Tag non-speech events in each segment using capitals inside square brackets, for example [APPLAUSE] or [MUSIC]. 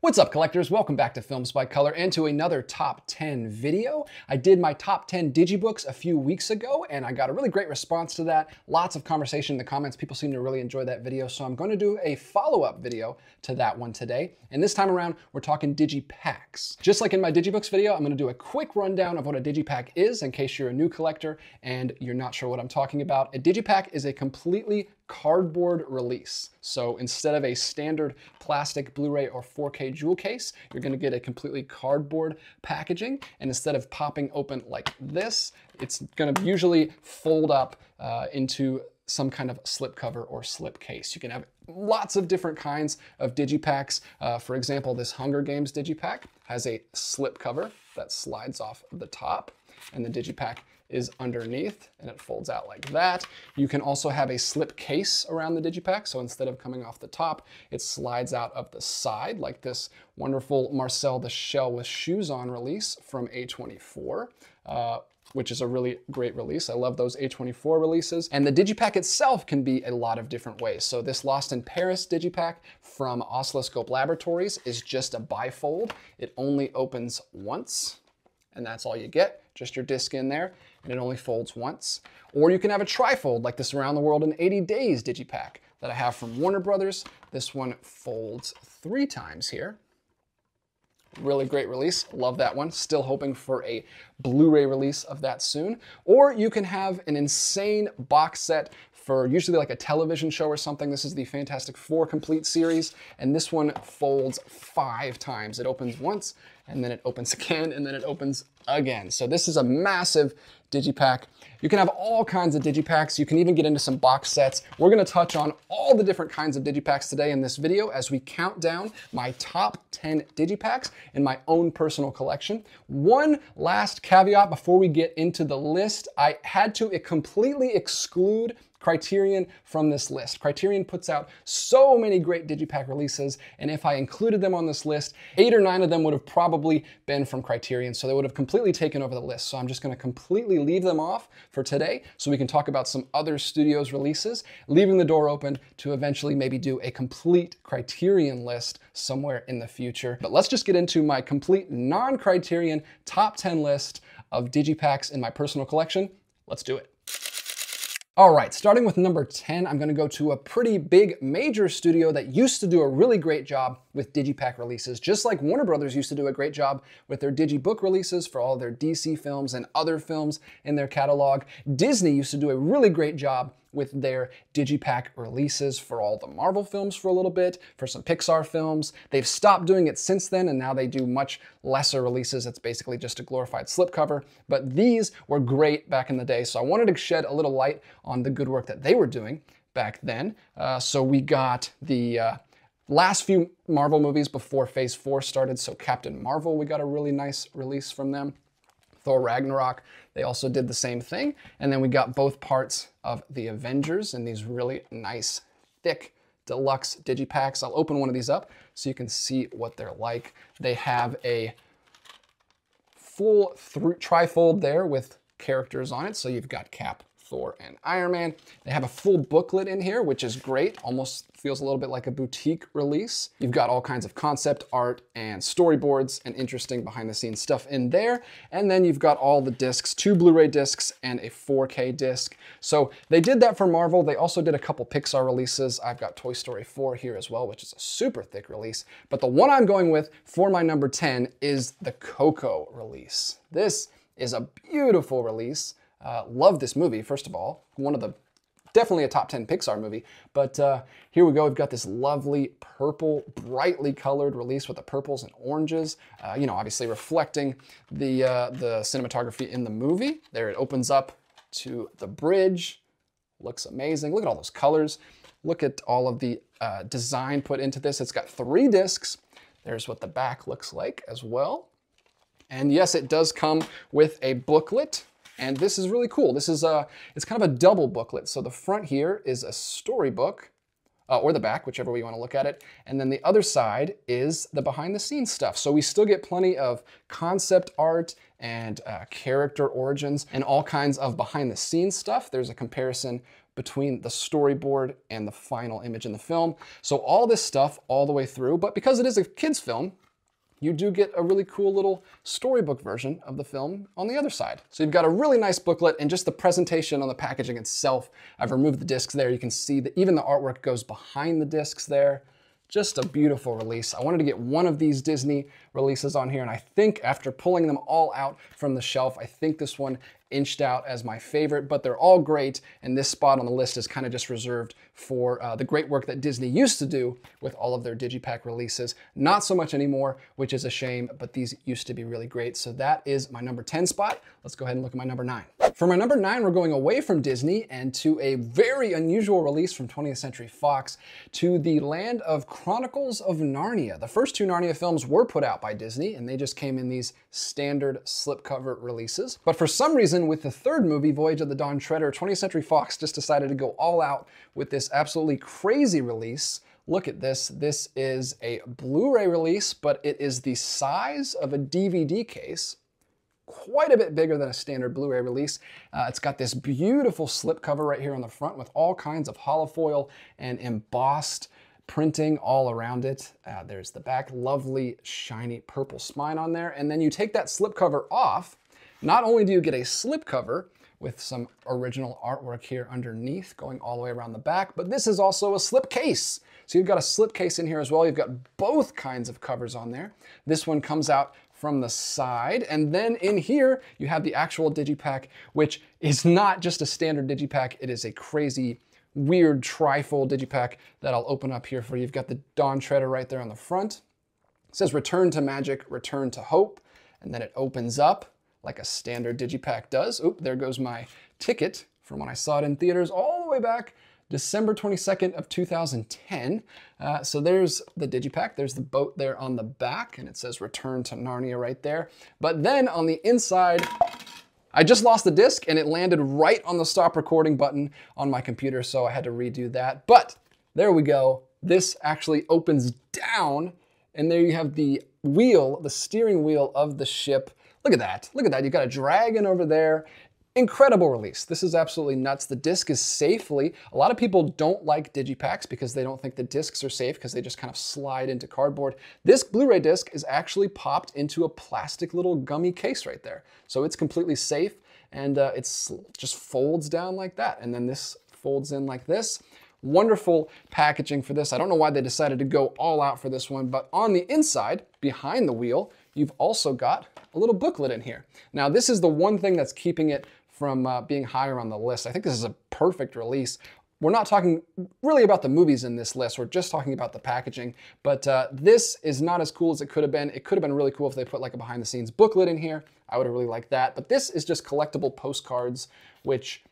What's up collectors? Welcome back to Films by Color and to another top 10 video. I did my top 10 digibooks a few weeks ago and I got a really great response to that. Lots of conversation in the comments. People seem to really enjoy that video. So I'm going to do a follow-up video to that one today. And this time around, we're talking digipacks. Just like in my digibooks video, I'm going to do a quick rundown of what a digipack is in case you're a new collector and you're not sure what I'm talking about. A digipack is a completely cardboard release. So instead of a standard plastic Blu-ray or 4K jewel case, you're gonna get a completely cardboard packaging. And instead of popping open like this, it's gonna usually fold up uh, into some kind of slipcover or slip case. You can have lots of different kinds of digipacks. Uh, for example, this Hunger Games digipack has a slipcover that slides off the top and the digipack is underneath and it folds out like that. You can also have a slip case around the digipack. So instead of coming off the top, it slides out of the side like this wonderful Marcel the Shell with Shoes on release from A24. Uh, which is a really great release. I love those A24 releases. And the Digipack itself can be a lot of different ways. So this Lost in Paris Digipack from Oscilloscope Laboratories is just a bifold. It only opens once and that's all you get, just your disc in there, and it only folds once. Or you can have a trifold like this Around the World in 80 Days Digipack that I have from Warner Brothers. This one folds three times here. Really great release, love that one. Still hoping for a Blu-ray release of that soon. Or you can have an insane box set for usually like a television show or something. This is the Fantastic Four complete series, and this one folds five times. It opens once, and then it opens [LAUGHS] again, and then it opens again. So this is a massive digipack. You can have all kinds of digipacks. You can even get into some box sets. We're gonna touch on all the different kinds of digipacks today in this video as we count down my top 10 digipacks in my own personal collection. One last caveat before we get into the list, I had to completely exclude Criterion from this list. Criterion puts out so many great Digipack releases, and if I included them on this list, eight or nine of them would have probably been from Criterion, so they would have completely taken over the list. So I'm just gonna completely leave them off for today so we can talk about some other studios releases, leaving the door open to eventually maybe do a complete Criterion list somewhere in the future. But let's just get into my complete non-Criterion top 10 list of Digipacks in my personal collection. Let's do it. All right, starting with number 10, I'm gonna go to a pretty big major studio that used to do a really great job with Digipack releases, just like Warner Brothers used to do a great job with their Digibook releases for all their DC films and other films in their catalog. Disney used to do a really great job with their Digipack releases for all the Marvel films for a little bit, for some Pixar films. They've stopped doing it since then, and now they do much lesser releases. It's basically just a glorified slipcover. But these were great back in the day, so I wanted to shed a little light on the good work that they were doing back then. Uh, so we got the uh, last few Marvel movies before Phase 4 started. So Captain Marvel, we got a really nice release from them. Thor Ragnarok, they also did the same thing. And then we got both parts of the Avengers in these really nice, thick, deluxe digipacks. I'll open one of these up so you can see what they're like. They have a full through trifold there with characters on it. So you've got Cap, Thor, and Iron Man. They have a full booklet in here, which is great. Almost feels a little bit like a boutique release. You've got all kinds of concept art and storyboards and interesting behind the scenes stuff in there. And then you've got all the discs, two Blu-ray discs and a 4K disc. So they did that for Marvel. They also did a couple Pixar releases. I've got Toy Story 4 here as well, which is a super thick release. But the one I'm going with for my number 10 is the Coco release. This is a beautiful release. Uh, love this movie, first of all. One of the, definitely a top 10 Pixar movie. But uh, here we go. We've got this lovely purple, brightly colored release with the purples and oranges. Uh, you know, obviously reflecting the, uh, the cinematography in the movie. There it opens up to the bridge. Looks amazing. Look at all those colors. Look at all of the uh, design put into this. It's got three discs. There's what the back looks like as well. And yes, it does come with a booklet and this is really cool. This is a, it's kind of a double booklet. So the front here is a storybook, uh, or the back, whichever way you want to look at it. And then the other side is the behind the scenes stuff. So we still get plenty of concept art and uh, character origins and all kinds of behind the scenes stuff. There's a comparison between the storyboard and the final image in the film. So all this stuff all the way through, but because it is a kid's film, you do get a really cool little storybook version of the film on the other side. So you've got a really nice booklet and just the presentation on the packaging itself. I've removed the discs there. You can see that even the artwork goes behind the discs there. Just a beautiful release. I wanted to get one of these Disney releases on here, and I think after pulling them all out from the shelf, I think this one inched out as my favorite, but they're all great, and this spot on the list is kind of just reserved for uh, the great work that Disney used to do with all of their Digipack releases. Not so much anymore, which is a shame, but these used to be really great. So that is my number 10 spot. Let's go ahead and look at my number nine. For my number nine, we're going away from Disney and to a very unusual release from 20th Century Fox to the land of Chronicles of Narnia. The first two Narnia films were put out by Disney and they just came in these standard slipcover releases. But for some reason, with the third movie, Voyage of the Dawn Treader, 20th Century Fox just decided to go all out with this absolutely crazy release Look at this. This is a Blu-ray release, but it is the size of a DVD case quite a bit bigger than a standard Blu-ray release. Uh, it's got this beautiful slipcover right here on the front with all kinds of holofoil and embossed printing all around it. Uh, there's the back, lovely shiny purple spine on there. And then you take that slipcover off. Not only do you get a slipcover with some original artwork here underneath going all the way around the back, but this is also a slip case. So you've got a slip case in here as well. You've got both kinds of covers on there. This one comes out from the side. And then in here, you have the actual Digipack, which is not just a standard Digipack. It is a crazy, weird trifold Digipack that I'll open up here for you. You've got the Dawn Treader right there on the front. It says return to magic, return to hope. And then it opens up like a standard Digipack does. Oop, there goes my ticket from when I saw it in theaters all the way back December 22nd of 2010. Uh, so there's the Digipack. There's the boat there on the back, and it says Return to Narnia right there. But then on the inside, I just lost the disc, and it landed right on the stop recording button on my computer, so I had to redo that. But there we go. This actually opens down, and there you have the wheel, the steering wheel of the ship. Look at that. Look at that. You've got a dragon over there. Incredible release. This is absolutely nuts. The disc is safely, a lot of people don't like digipacks because they don't think the discs are safe because they just kind of slide into cardboard. This Blu-ray disc is actually popped into a plastic little gummy case right there. So it's completely safe and uh, it's just folds down like that. And then this folds in like this. Wonderful packaging for this. I don't know why they decided to go all out for this one, but on the inside, behind the wheel, you've also got a little booklet in here. Now, this is the one thing that's keeping it from uh, being higher on the list. I think this is a perfect release. We're not talking really about the movies in this list, we're just talking about the packaging. But uh, this is not as cool as it could have been. It could have been really cool if they put like a behind the scenes booklet in here. I would have really liked that. But this is just collectible postcards, which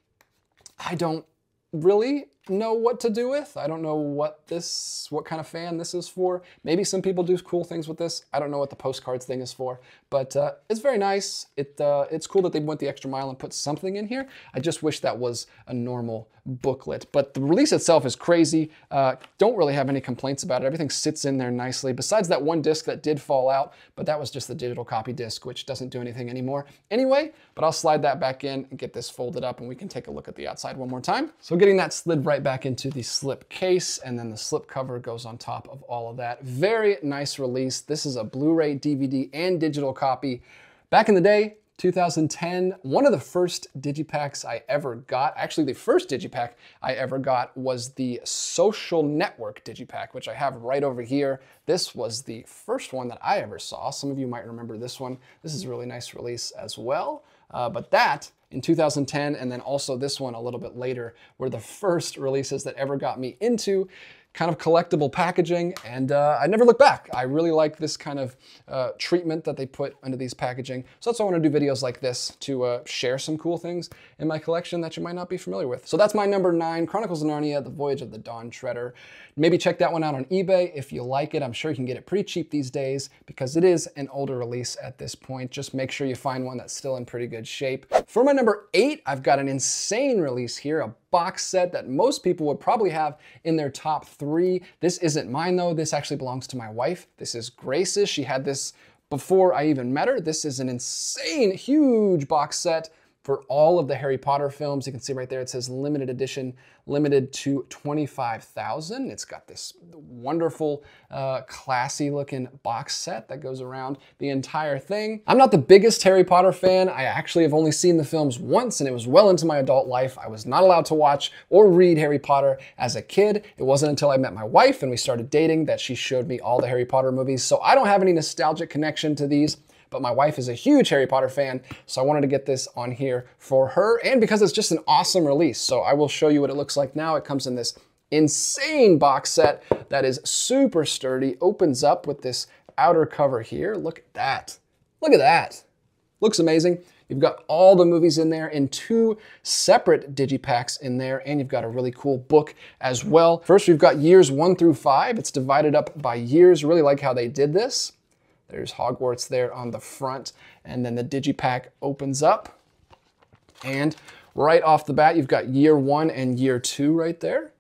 I don't really know what to do with. I don't know what this, what kind of fan this is for. Maybe some people do cool things with this. I don't know what the postcards thing is for, but uh, it's very nice. It uh, It's cool that they went the extra mile and put something in here. I just wish that was a normal booklet, but the release itself is crazy. Uh, don't really have any complaints about it. Everything sits in there nicely, besides that one disc that did fall out, but that was just the digital copy disc, which doesn't do anything anymore anyway, but I'll slide that back in and get this folded up and we can take a look at the outside one more time. So getting that slid right right back into the slip case and then the slip cover goes on top of all of that. Very nice release. This is a Blu-ray, DVD, and digital copy. Back in the day, 2010, one of the first digipacks I ever got, actually the first digipack I ever got was the Social Network digipack, which I have right over here. This was the first one that I ever saw. Some of you might remember this one. This is a really nice release as well. Uh, but that in 2010, and then also this one a little bit later, were the first releases that ever got me into kind of collectible packaging, and uh, I never look back. I really like this kind of uh, treatment that they put into these packaging. So that's why I want to do videos like this to uh, share some cool things in my collection that you might not be familiar with. So that's my number nine, Chronicles of Narnia, The Voyage of the Dawn Treader. Maybe check that one out on eBay if you like it. I'm sure you can get it pretty cheap these days because it is an older release at this point. Just make sure you find one that's still in pretty good shape. For my number eight, I've got an insane release here, a box set that most people would probably have in their top three. This isn't mine though. This actually belongs to my wife. This is Grace's. She had this before I even met her. This is an insane, huge box set for all of the Harry Potter films. You can see right there it says limited edition, limited to 25,000. It's got this wonderful, uh, classy looking box set that goes around the entire thing. I'm not the biggest Harry Potter fan. I actually have only seen the films once and it was well into my adult life. I was not allowed to watch or read Harry Potter as a kid. It wasn't until I met my wife and we started dating that she showed me all the Harry Potter movies. So I don't have any nostalgic connection to these but my wife is a huge Harry Potter fan, so I wanted to get this on here for her and because it's just an awesome release. So I will show you what it looks like now. It comes in this insane box set that is super sturdy, opens up with this outer cover here. Look at that. Look at that. Looks amazing. You've got all the movies in there in two separate digipacks in there, and you've got a really cool book as well. First, we've got years one through five. It's divided up by years. Really like how they did this. There's Hogwarts there on the front, and then the digipack opens up. And right off the bat, you've got year one and year two right there.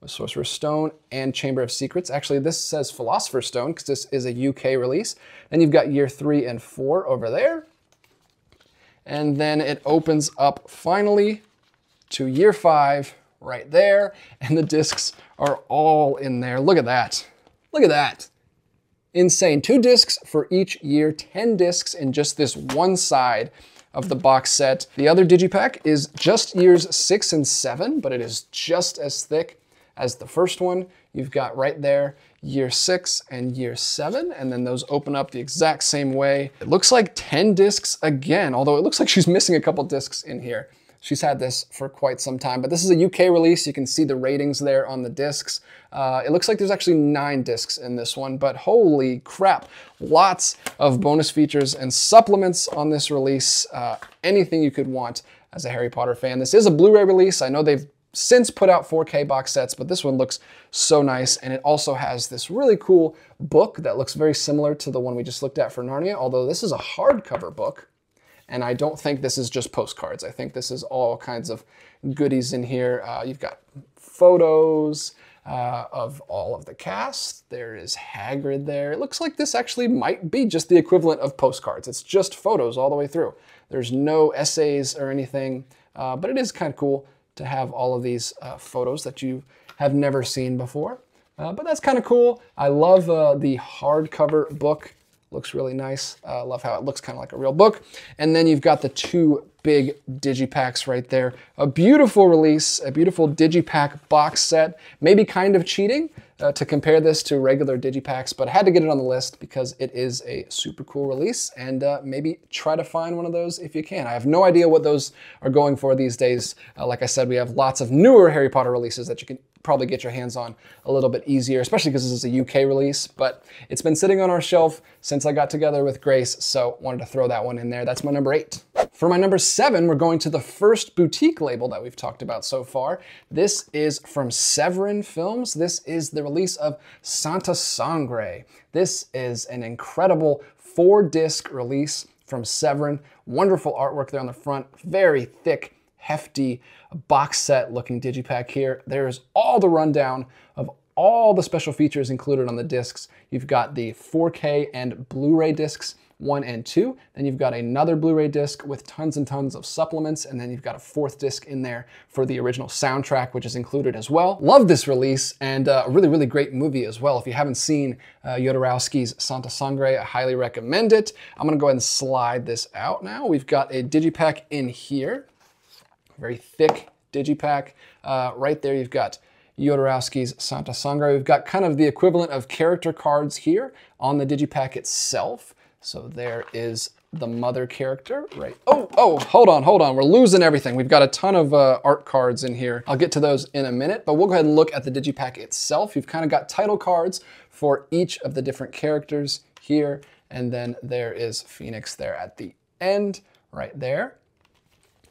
With Sorcerer's Stone and Chamber of Secrets. Actually, this says Philosopher's Stone because this is a UK release. Then you've got year three and four over there. And then it opens up finally to year five right there. And the discs are all in there. Look at that. Look at that. Insane. Two discs for each year, 10 discs in just this one side of the box set. The other digipack is just years six and seven, but it is just as thick as the first one. You've got right there year six and year seven, and then those open up the exact same way. It looks like 10 discs again, although it looks like she's missing a couple discs in here. She's had this for quite some time, but this is a UK release. You can see the ratings there on the discs. Uh, it looks like there's actually nine discs in this one, but holy crap, lots of bonus features and supplements on this release. Uh, anything you could want as a Harry Potter fan. This is a Blu-ray release. I know they've since put out 4K box sets, but this one looks so nice. And it also has this really cool book that looks very similar to the one we just looked at for Narnia, although this is a hardcover book. And I don't think this is just postcards. I think this is all kinds of goodies in here. Uh, you've got photos uh, of all of the cast. There is Hagrid there. It looks like this actually might be just the equivalent of postcards. It's just photos all the way through. There's no essays or anything, uh, but it is kind of cool to have all of these uh, photos that you have never seen before. Uh, but that's kind of cool. I love uh, the hardcover book. Looks really nice. Uh, love how it looks kind of like a real book. And then you've got the two big digipacks right there. A beautiful release, a beautiful digipack box set. Maybe kind of cheating uh, to compare this to regular digipacks, but I had to get it on the list because it is a super cool release and uh, maybe try to find one of those if you can. I have no idea what those are going for these days. Uh, like I said, we have lots of newer Harry Potter releases that you can probably get your hands on a little bit easier, especially because this is a UK release, but it's been sitting on our shelf since I got together with Grace, so wanted to throw that one in there. That's my number eight. For my number seven, we're going to the first boutique label that we've talked about so far. This is from Severin Films. This is the release of Santa Sangre. This is an incredible four disc release from Severin. Wonderful artwork there on the front, very thick, hefty box set looking digipack here. There's all the rundown of all the special features included on the discs. You've got the 4K and Blu-ray discs, one and two. Then you've got another Blu-ray disc with tons and tons of supplements. And then you've got a fourth disc in there for the original soundtrack, which is included as well. Love this release and uh, a really, really great movie as well. If you haven't seen uh, Jodorowsky's Santa Sangre, I highly recommend it. I'm gonna go ahead and slide this out now. We've got a digipack in here very thick digipack. Uh, right there, you've got Jodorowsky's Santa Sangre. We've got kind of the equivalent of character cards here on the digipack itself. So there is the mother character, right? Oh, oh, hold on, hold on. We're losing everything. We've got a ton of uh, art cards in here. I'll get to those in a minute, but we'll go ahead and look at the digipack itself. You've kind of got title cards for each of the different characters here. And then there is Fenix there at the end, right there.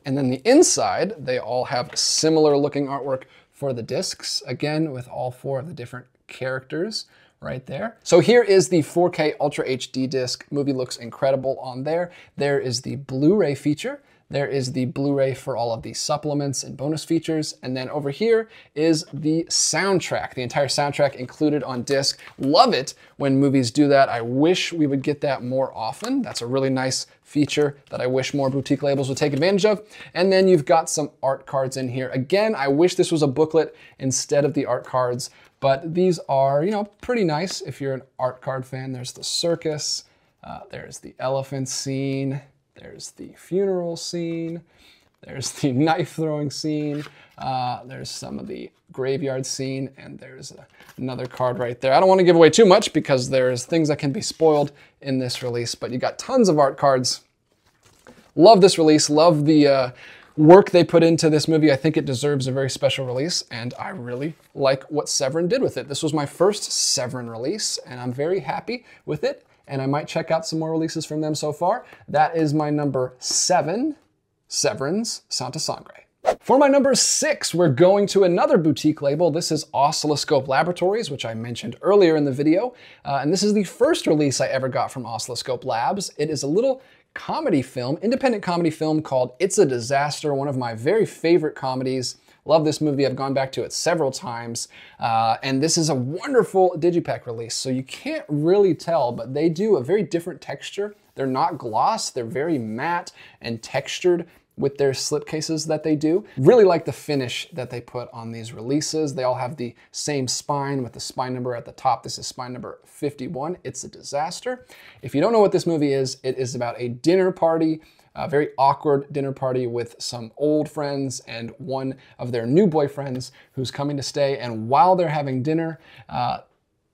And then the inside, they all have similar looking artwork for the discs, again, with all four of the different characters right there. So here is the 4K Ultra HD disc. Movie looks incredible on there. There is the Blu-ray feature there is the Blu-ray for all of the supplements and bonus features. And then over here is the soundtrack, the entire soundtrack included on disc. Love it when movies do that. I wish we would get that more often. That's a really nice feature that I wish more boutique labels would take advantage of. And then you've got some art cards in here. Again, I wish this was a booklet instead of the art cards, but these are, you know, pretty nice if you're an art card fan. There's the circus, uh, there's the elephant scene, there's the funeral scene. There's the [LAUGHS] knife throwing scene. Uh, there's some of the graveyard scene, and there's another card right there. I don't want to give away too much because there's things that can be spoiled in this release, but you got tons of art cards. Love this release. Love the uh, work they put into this movie. I think it deserves a very special release, and I really like what Severin did with it. This was my first Severin release, and I'm very happy with it and I might check out some more releases from them so far. That is my number seven, Severin's Santa Sangre. For my number six, we're going to another boutique label. This is Oscilloscope Laboratories, which I mentioned earlier in the video. Uh, and this is the first release I ever got from Oscilloscope Labs. It is a little comedy film, independent comedy film called It's a Disaster, one of my very favorite comedies. Love this movie. I've gone back to it several times. Uh, and this is a wonderful Digipak release. So you can't really tell, but they do a very different texture. They're not gloss, they're very matte and textured with their slipcases that they do. Really like the finish that they put on these releases. They all have the same spine with the spine number at the top. This is spine number 51. It's a disaster. If you don't know what this movie is, it is about a dinner party a very awkward dinner party with some old friends and one of their new boyfriends who's coming to stay. And while they're having dinner, uh,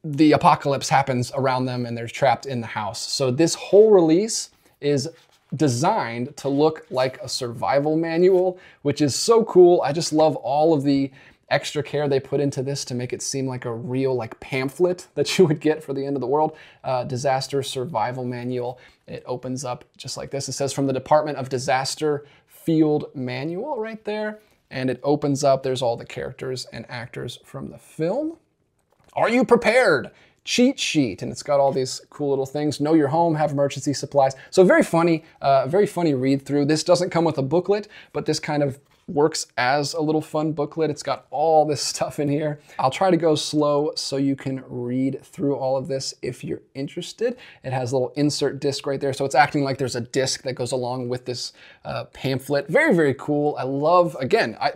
the apocalypse happens around them and they're trapped in the house. So this whole release is designed to look like a survival manual, which is so cool. I just love all of the extra care they put into this to make it seem like a real like pamphlet [LAUGHS] that you would get for the end of the world. Uh, disaster survival manual. It opens up just like this. It says from the Department of Disaster Field Manual right there. And it opens up, there's all the characters and actors from the film. Are you prepared? Cheat sheet and it's got all these cool little things know your home have emergency supplies so very funny uh, very funny read through this doesn't come with a booklet but this kind of works as a little fun booklet. It's got all this [LAUGHS] stuff in here. I'll try to go slow so you can read through all of this if you're interested. It has a little insert disc right there. So it's acting like there's a disc that goes along with this uh, pamphlet. Very, very cool. I love, again, I,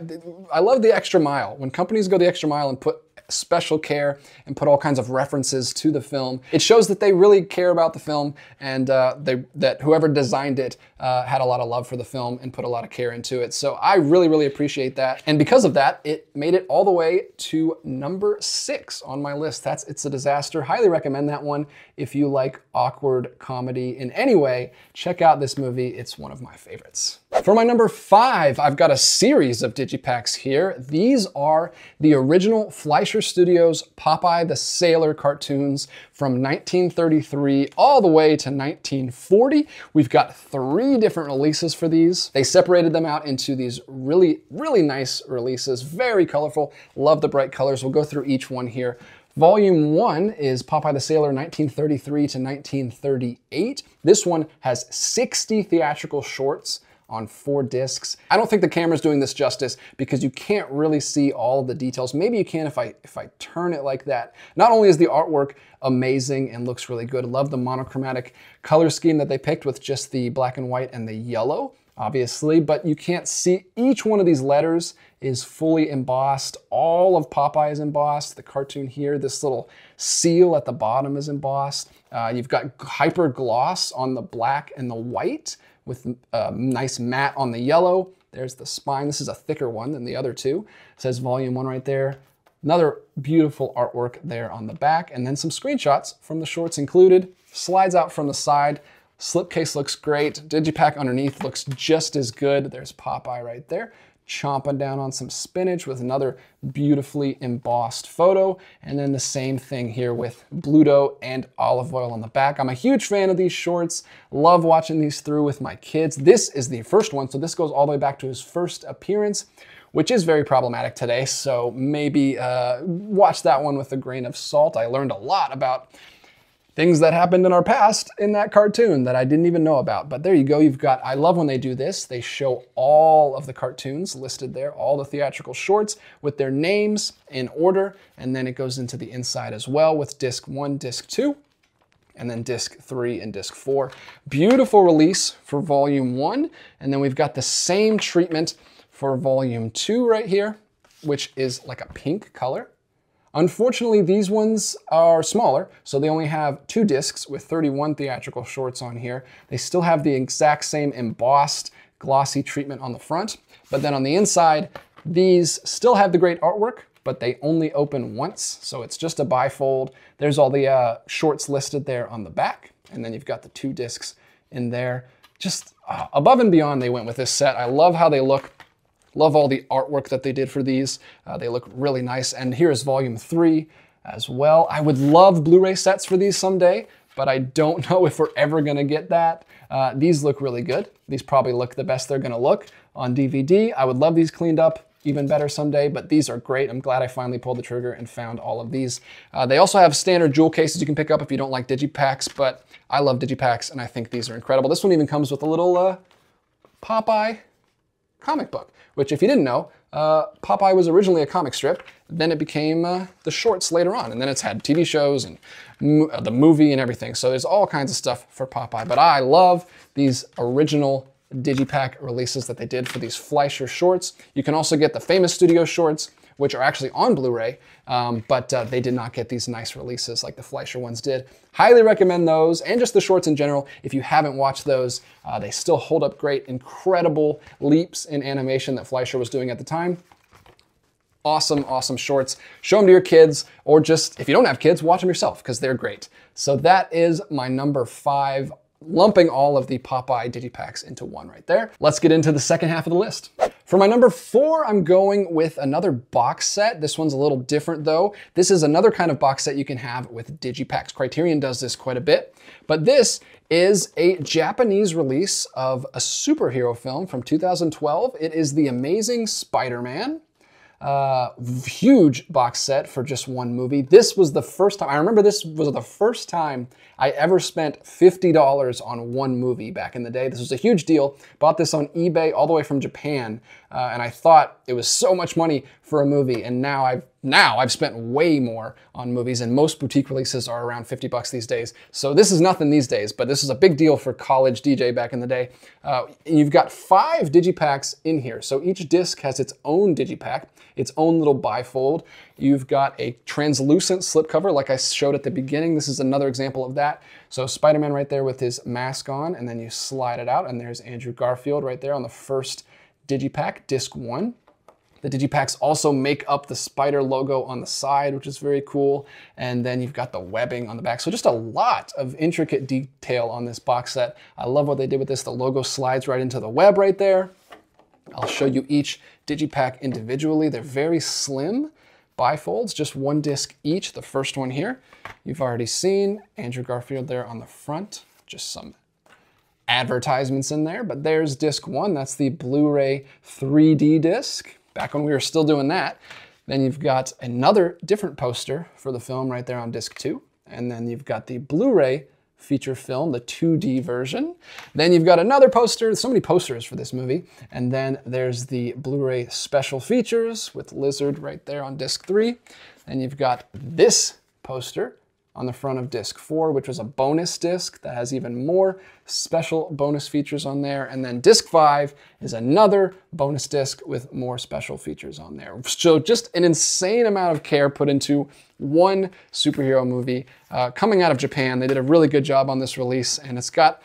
I love the extra mile. When companies go the extra mile and put special care and put all kinds of references to the film. It shows that they really care about the film and uh, they, that whoever designed it uh, had a lot of love for the film and put a lot of care into it. So I really, really appreciate that. And because of that, it made it all the way to number six on my list. That's It's a Disaster. Highly recommend that one. If you like awkward comedy in any way, check out this movie. It's one of my favorites. For my number five, I've got a series of digipacks here. These are the original Studios Popeye the Sailor cartoons from 1933 all the way to 1940. We've got three different releases for these. They separated them out into these really, really nice releases, very colorful. Love the bright colors. We'll go through each one here. Volume 1 is Popeye the Sailor 1933 to 1938. This one has 60 theatrical shorts on four discs. I don't think the camera's doing this justice because you can't really see all the details. Maybe you can if I, if I turn it like that. Not only is the artwork amazing and looks really good, love the monochromatic color scheme that they picked with just the black and white and the yellow, obviously, but you can't see each one of these letters is fully embossed. All of Popeye is embossed. The cartoon here, this little seal at the bottom is embossed. Uh, you've got hyper gloss on the black and the white with a nice matte on the yellow. There's the spine. This is a thicker one than the other two. It says volume one right there. Another beautiful artwork there on the back, and then some screenshots from the shorts included. Slides out from the side. Slipcase looks great. Digipack underneath looks just as good. There's Popeye right there chomping down on some spinach with another beautifully embossed photo. And then the same thing here with Bluto and Olive Oyl on the back. I'm a huge fan of these shorts. Love watching these through with my kids. This is the first one, so this goes all the way back to his first appearance which is very problematic today. So maybe uh, watch that one with a grain of salt. I learned a lot about things that happened in our past in that cartoon that I didn't even know about. But there you go. You've got, I love when they do this. They show all of the cartoons listed there, all the theatrical shorts with their names in order. And then it goes into the inside as well with disc one, disc two, and then disc three and disc four. Beautiful release for volume one. And then we've got the same treatment for volume two right here, which is like a pink color. Unfortunately, these ones are smaller, so they only have two discs with 31 theatrical shorts on here. They still have the exact same embossed glossy treatment on the front, but then on the inside, these still have the great artwork, but they only open once, so it's just a bifold. There's all the uh, shorts listed there on the back, and then you've got the two discs in there. Just uh, above and beyond they went with this set. I love how they look. Love all the artwork that they did for these. Uh, they look really nice. And here's volume three as well. I would love Blu-ray sets for these someday, but I don't [LAUGHS] know if we're ever gonna get that. Uh, these look really good. These probably look the best they're gonna look on DVD. I would love these cleaned up even better someday, but these are great. I'm glad I finally pulled the trigger and found all of these. Uh, they also have standard jewel cases you can pick up if you don't like digipacks, but I love digipacks and I think these are incredible. This one even comes with a little uh, Popeye comic book which if you didn't know, uh, Popeye was originally a comic strip, then it became uh, the shorts later on, and then it's had TV shows and mo uh, the movie and everything. So there's all kinds of stuff for Popeye, but I love these original Digipack releases that they did for these Fleischer shorts. You can also get the famous studio shorts, which are actually on Blu-ray, um, but uh, they did not get these nice releases like the Fleischer ones did. Highly recommend those, and just the shorts in general. If you haven't watched those, uh, they still hold up great. Incredible leaps in animation that Fleischer was doing at the time awesome, awesome shorts. Show them to your kids, or just, if you don't have kids, watch them yourself, because they're great. So that is my number five lumping all of the Popeye Digipacks into one right there. Let's get into the second half of the list. For my number four, I'm going with another box set. This one's a little different though. This is another kind of box set you can have with Digipacks. Criterion does this quite a bit, but this is a Japanese release of a superhero film from 2012. It is The Amazing Spider-Man. Uh, huge box set for just one movie. This was the first time, I remember this was the first time I ever spent $50 on one movie back in the day. This was a huge deal. Bought this on eBay all the way from Japan, uh, and I thought it was so much money for a movie, and now I've now I've spent way more on movies, and most boutique releases are around 50 bucks these days. So this is nothing these days, but this is a big deal for college DJ back in the day. Uh, you've got five digipacks in here, so each disc has its own digipack its own little bifold. You've got a translucent slipcover like I showed at the beginning. This is another example of that. So Spider-Man right there with his mask on and then you slide it out and there's Andrew Garfield right there on the first digipack, disc one. The digipacks also make up the spider logo on the side, which is very cool. And then you've got the webbing on the back. So just a lot of intricate detail on this box set. I love what they did with this. The logo slides right into the web right there. I'll show you each digipack individually. They're very slim bifolds, just one disc each. The first one here, you've already seen Andrew Garfield there on the front, just some advertisements in there, but there's disc one. That's the Blu-ray 3D disc, back when we were still doing that. Then you've got another different poster for the film right there on disc two. And then you've got the Blu-ray feature film, the 2D version. Then you've got another poster, so many posters for this movie. And then there's the Blu-ray special features with Lizard right there on disc three. And you've got this poster on the front of disc four, which was a bonus disc that has even more special bonus features on there. And then disc five is another bonus disc with more special features on there. So just an insane amount of care put into one superhero movie uh, coming out of Japan. They did a really good job on this release and it's got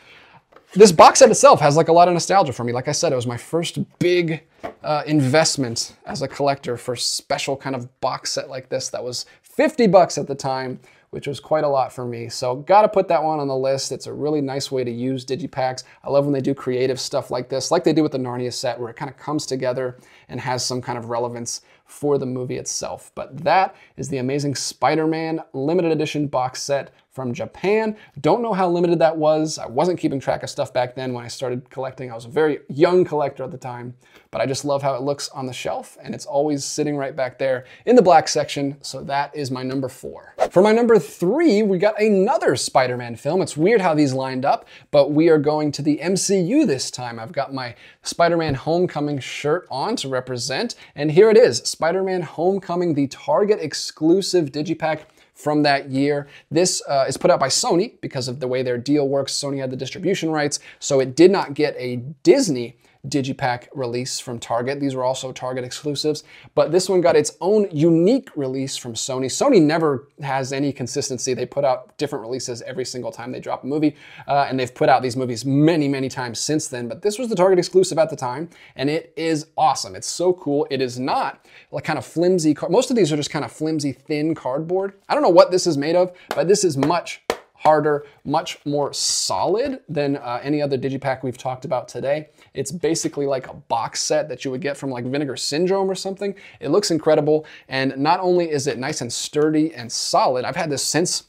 this box set itself has like a lot of nostalgia for me. Like I said, it was my first big uh, investment as a collector for special kind of box set like this that was 50 bucks at the time which was quite a lot for me. So gotta put that one on the list. It's a really nice way to use digipacks. I love when they do creative stuff like this, like they do with the Narnia set, where it kind of comes together and has some kind of relevance for the movie itself. But that is the Amazing Spider-Man limited edition box set from Japan. Don't know how limited that was. I wasn't keeping track of stuff back then when I started collecting. I was a very young collector at the time, but I just love how it looks on the shelf and it's always sitting right back there in the black section. So that is my number four. For my number three, we got another Spider-Man film. It's weird how these lined up, but we are going to the MCU this time. I've got my Spider-Man Homecoming shirt on to represent, and here it is, Spider-Man Homecoming, the Target exclusive digipack from that year. This uh, is put out by Sony because of the way their deal works. Sony had the distribution rights, so it did not get a Disney Digipack release from Target. These were also Target exclusives, but this one got its own unique release from Sony. Sony never has any consistency. They put out different releases every single time they drop a movie, uh, and they've put out these movies many, many times since then, but this was the Target exclusive at the time, and it is awesome. It's so cool. It is not like kind of flimsy, most of these are just kind of flimsy, thin cardboard. I don't know what this is made of, but this is much harder, much more solid than uh, any other digipack we've talked about today. It's basically like a box set that you would get from like Vinegar Syndrome or something. It looks incredible, and not only is it nice and sturdy and solid, I've had this since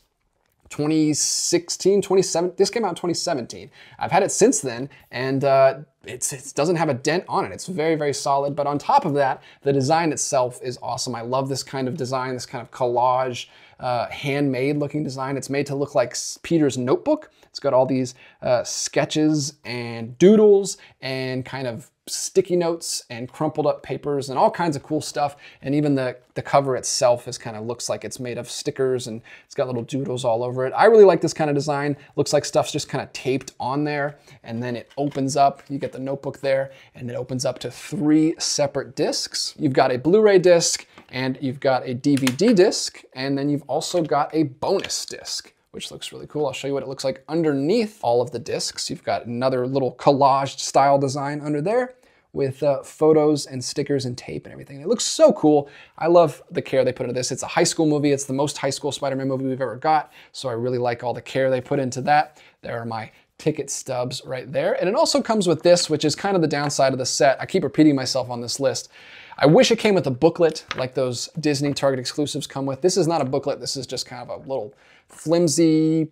2016, 2017. This came out in 2017. I've had it since then, and uh, it doesn't have a dent on it. It's very, very solid. But on top of that, the design itself is awesome. I love this kind of design, this kind of collage uh, handmade looking design. It's made to look like Peter's notebook. It's got all these uh, sketches and doodles and kind of sticky notes and crumpled up papers and all kinds of cool stuff. And even the, the cover itself is kind of looks like it's made of stickers and it's got little doodles all over it. I really like this kind of design. Looks like stuff's just kind of taped on there and then it opens up. You get the notebook there and it opens up to three separate discs. You've got a Blu-ray disc and you've got a DVD disc and then you've also got a bonus disc which looks really cool. I'll show you what it looks like underneath all of the discs. You've got another little collaged style design under there with uh, photos and stickers and tape and everything. It looks so cool. I love the care they put into this. It's a high school movie. It's the most high school Spider-Man movie we've ever got. So I really like all the care they put into that. There are my ticket stubs right there. And it also comes with this, which is kind of the downside of the set. I keep repeating myself on this list. I wish it came with a booklet like those Disney Target exclusives come with. This is not a booklet. This is just kind of a little flimsy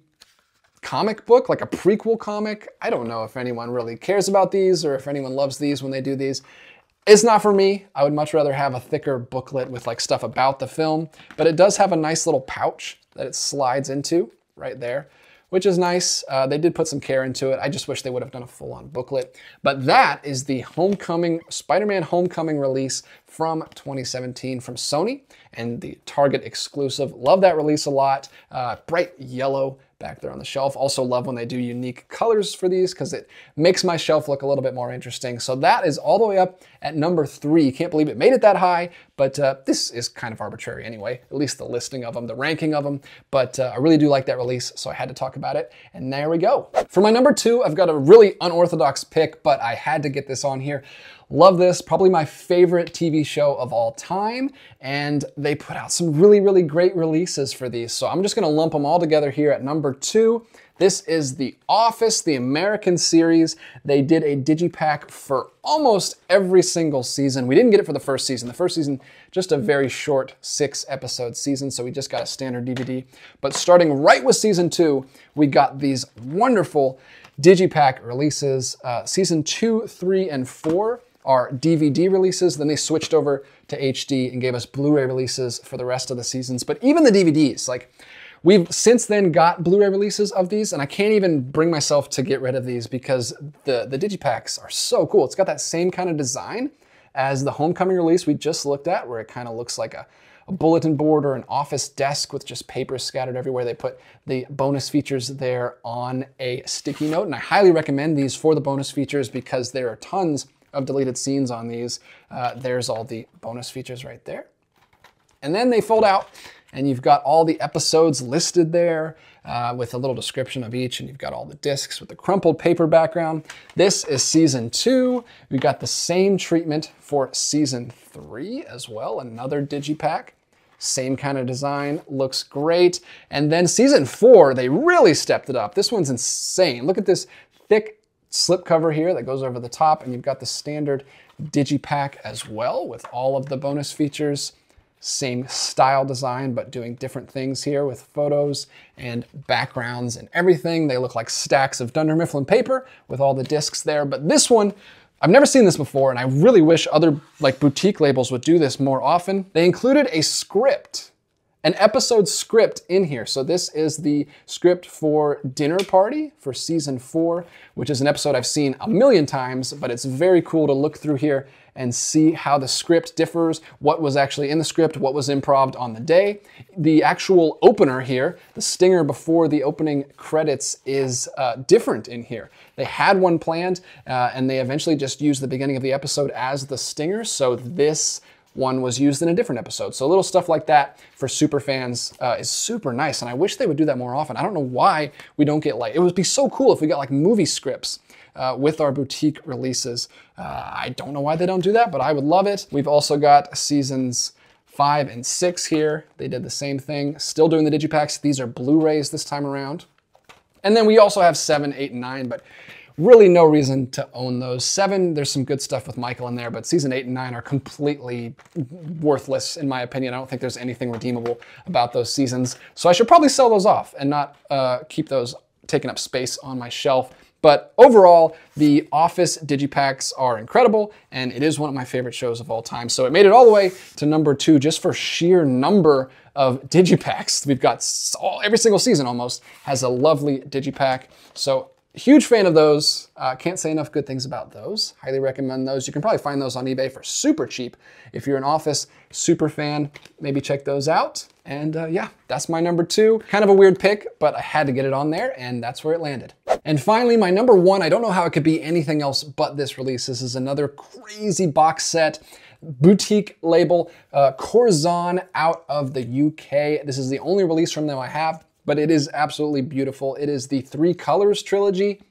comic book, like a prequel comic. I don't know if anyone really cares about these or if anyone loves these when they do these. It's not for me. I would much rather have a thicker booklet with like stuff about the film, but it does have a nice little pouch that it slides into right there which is nice. Uh, they did put some care into it. I just wish they would have done a full-on booklet. But that is the Homecoming, Spider-Man Homecoming release from 2017 from Sony and the Target exclusive. Love that release a lot. Uh, bright yellow back there on the shelf. Also love when they do unique colors for these because it makes my shelf look a little bit more interesting. So that is all the way up at number three. Can't believe it made it that high, but uh, this is kind of arbitrary anyway, at least the listing of them, the ranking of them. But uh, I really do like that release, so I had to talk about it. And there we go. For my number two, I've got a really unorthodox pick, but I had to get this on here. Love this, probably my favorite TV show of all time. And they put out some really, really great releases for these. So I'm just gonna lump them all together here at number two. This is The Office, the American series. They did a digipack for almost every single season. We didn't get it for the first season. The first season, just a very short six episode season, so we just got a standard DVD. But starting right with season two, we got these wonderful digipack releases. Uh, season two, three, and four are DVD releases. Then they switched over to HD and gave us Blu-ray releases for the rest of the seasons. But even the DVDs, like we've since then got Blu-ray releases of these, and I can't even bring myself to get rid of these because the, the digipacks are so cool. It's got that same kind of design as the Homecoming release we just looked at, where it kind of looks like a, a bulletin board or an office desk with just papers scattered everywhere. They put the bonus features there on a sticky note, and I highly recommend these for the bonus features because there are tons of deleted scenes on these. Uh, there's all the bonus features right there. And then they fold out and you've got all the episodes listed there uh, with a little description of each, and you've got all the discs with the crumpled paper background. This is season two. We've got the same treatment for season three as well, another digipack. Same kind of design, looks great. And then season four, they really stepped it up. This one's insane. Look at this thick slipcover here that goes over the top, and you've got the standard digipack as well with all of the bonus features. Same style design, but doing different things here with photos and backgrounds and everything. They look like stacks of Dunder Mifflin paper with all the discs there, but this one I've never seen this before, and I really wish other like boutique labels would do this more often. They included a script an episode script in here. So this is the script for Dinner Party for season four, which is an episode I've seen a million times, but it's very cool to look through here and see how the script differs, what was actually in the script, what was improv on the day. The actual opener here, the stinger before the opening credits is uh, different in here. They had one planned uh, and they eventually just used the beginning of the episode as the stinger. So this one was used in a different episode. So little stuff like that for super fans uh, is super nice, and I wish they would do that more often. I don't know why we don't get like, it would be so cool if we got like movie scripts uh, with our boutique releases. Uh, I don't know why they don't do that, but I would love it. We've also got seasons five and six here. They did the same thing, still doing the digipacks. These are Blu-rays this time around. And then we also have seven, eight, and nine, but really no reason to own those. Seven, there's some good stuff with Michael in there, but season eight and nine are completely worthless in my opinion. I don't think there's anything redeemable about those seasons. So I should probably sell those off and not uh, keep those taking up space on my shelf. But overall, the Office Digipacks are incredible, and it is one of my favorite shows of all time. So it made it all the way to number two just for sheer number of Digipacks. We've got all, every single season almost has a lovely Digipack. So Huge fan of those. Uh, can't say enough good things about those. Highly recommend those. You can probably find those on eBay for super cheap. If you're an Office super fan, maybe check those out. And uh, yeah, that's my number two. Kind of a weird pick, but I had to get it on there and that's where it landed. And finally, my number one, I don't know how it could be anything else but this release. This is another crazy box set boutique label, uh, Curzon out of the UK. This is the only release from them I have but it is absolutely beautiful. It is the Three Colors trilogy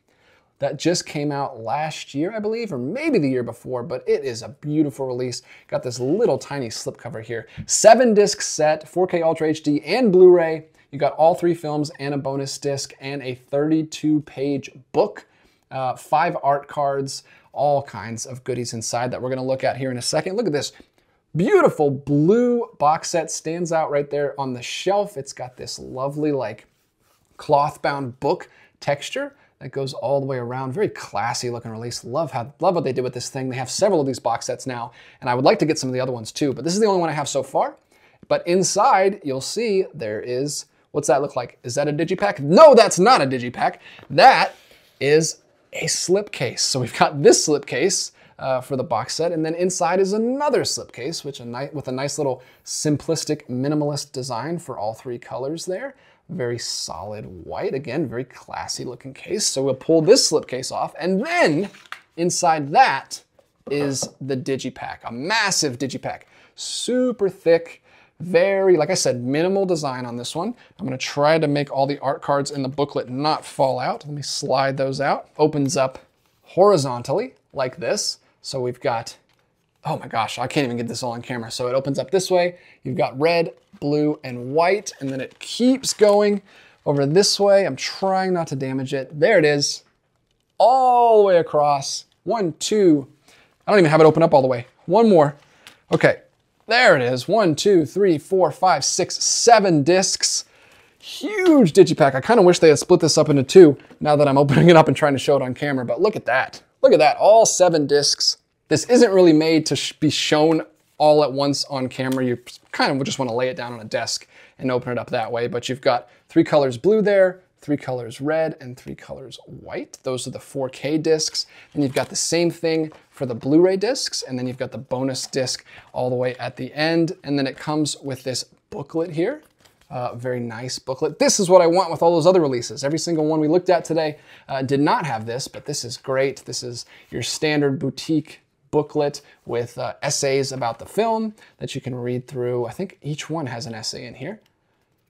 that just came out last year, I believe, or maybe the year before, but it is a beautiful release. Got this little tiny slipcover here. Seven disc set, 4K Ultra HD and Blu-ray. You got all three films and a bonus disc and a 32 page book, uh, five art cards, all kinds of goodies inside that we're gonna look at here in a second. Look at this Beautiful blue box set stands out right there on the shelf. It's got this lovely like cloth bound book texture that goes all the way around. Very classy looking release. Love how love what they did with this thing. They have several of these box sets now, and I would like to get some of the other ones too, but this is the only one I have so far. But inside, you'll see there is, what's that look like? Is that a digipack? No, that's not a digipack. That is a slipcase. So we've got this slipcase uh, for the box set. And then inside is another slipcase, which a with a nice little simplistic minimalist design for all three colors there. Very solid white, again, very classy looking case. So we'll pull this slipcase off and then inside that is the Digipack, a massive Digipack, super thick, very, like I said, minimal design on this one. I'm gonna try to make all the art cards in the booklet not fall out. Let me slide those out. Opens up horizontally like this. So we've got, oh my gosh, I can't even get this all on camera. So it opens up this way. You've got red, blue, and white, and then it keeps going over this way. I'm trying not to damage it. There it is, all the way across. One, two, I don't even have it open up all the way. One more. Okay, there it is. One, two, three, four, five, six, seven discs. Huge digipack. I kind of wish they had split this up into two now that I'm opening it up and trying to show it on camera, but look at that. Look at that, all seven discs. This isn't really made to sh be shown all at once on camera. You kind of just want to lay it down on a desk and open it up that way, but you've got three colors blue there, three colors red, and three colors white. Those are the 4K discs. And you've got the same thing for the Blu-ray discs, and then you've got the bonus disc all the way at the end. And then it comes with this booklet here uh, very nice booklet. This is what I want with all those other releases. Every single one we looked at today uh, did not have this, but this is great. This is your standard boutique booklet with uh, essays about the film that you can read through. I think each one has an essay in here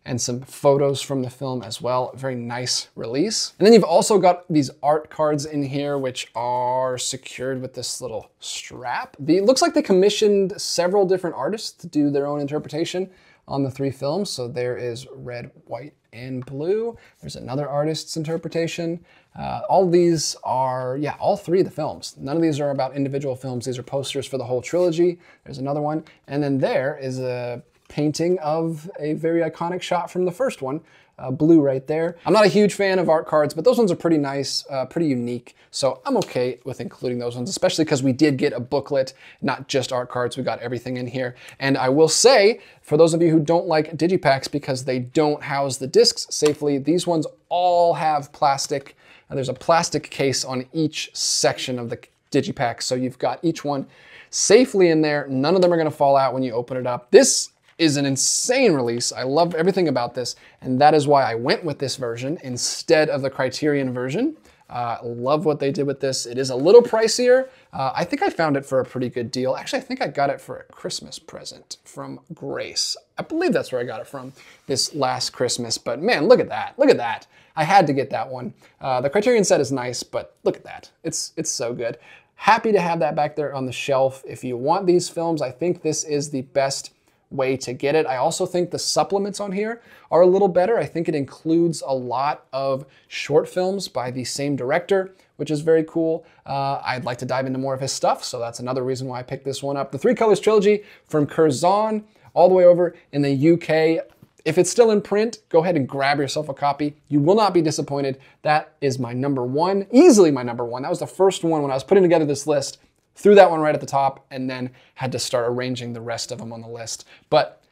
and some photos from the film as well. Very nice release. And then you've also got these art cards in here, which are secured with this little strap. it looks like they commissioned several different artists to do their own interpretation on the three films. So there is red, white, and blue. There's another artist's interpretation. Uh, all these are, yeah, all three of the films. None of these are about individual films. These are posters for the whole trilogy. There's another one. And then there is a painting of a very iconic shot from the first one. Uh, blue right there. I'm not a huge fan of art cards, but those ones are pretty nice, uh, pretty unique. So I'm okay with including those ones, especially because we did get a booklet, not just art cards. We got everything in here. And I will say, for those of you who don't like digipacks because they don't house the discs safely, these ones all have plastic. There's a plastic case on each section of the digipack. So you've got each one safely in there. None of them are gonna fall out when you open it up. This is an insane release. I love everything about this, and that is why I went with this version instead of the Criterion version. Uh, love what they did with this. It is a little pricier. Uh, I think I found it for a pretty good deal. Actually, I think I got it for a Christmas present from Grace. I believe that's where I got it from this last Christmas. But man, look at that. Look at that. I had to get that one. Uh, the Criterion set is nice, but look at that. It's, it's so good. Happy to have that back there on the shelf. If you want these films, I think this is the best way to get it. I also think the supplements on here are a little better. I think it includes a lot of short films by the same director, which is very cool. Uh, I'd like to dive into more of his stuff, so that's another reason why I picked this one up. The Three Colors Trilogy from Curzon all the way over in the UK. If it's still in print, go ahead and grab yourself a copy. You will not be disappointed. That is my number one, easily my number one. That was the first one when I was putting together this list threw that one right at the top and then had to start arranging the rest of them on the list. But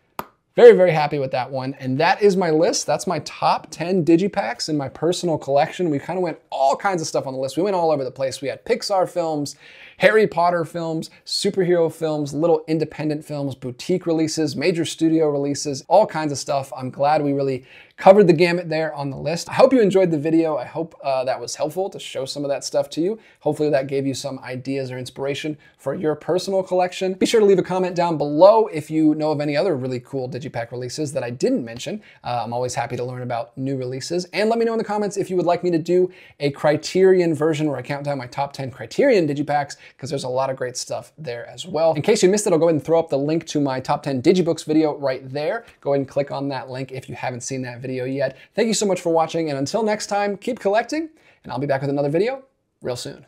very, very happy with that one. And that is my list. That's my top 10 digipacks in my personal collection. We kind of went all kinds of stuff on the list. We went all over the place. We had Pixar films, Harry Potter films, superhero films, little independent films, boutique releases, major studio releases, all kinds of stuff. I'm glad we really covered the gamut there on the list. I hope you enjoyed the video. I hope uh, that was helpful to show some of that stuff to you. Hopefully that gave you some ideas or inspiration for your personal collection. Be sure to leave a comment down below if you know of any other really cool Digipack releases that I didn't mention. Uh, I'm always happy to learn about new releases. And let me know in the comments if you would like me to do a Criterion version where I count down my top 10 Criterion Digipacks because there's a lot of great stuff there as well. In case you missed it, I'll go ahead and throw up the link to my top 10 Digibooks video right there. Go ahead and click on that link if you haven't seen that video yet. Thank you so much for watching, and until next time, keep collecting, and I'll be back with another video real soon.